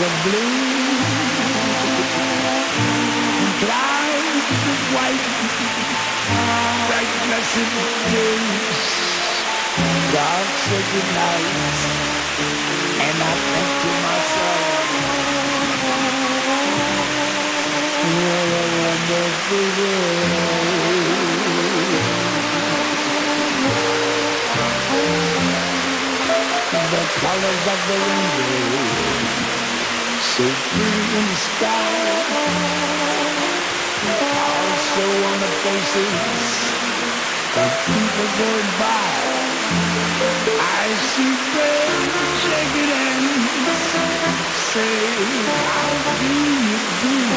Of blue, clouds of white, bright blessed days, dark sacred nights, and I think to myself, what a wonderful world. the colors of the rainbow, so pretty in the sky. Also on the faces of people going by. I see friends shaking hands, say, how do you do?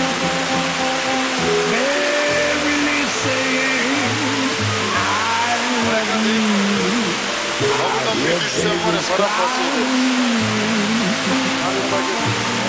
Really saying, I love you. I the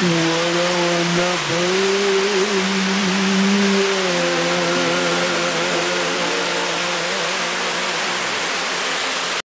What I wanna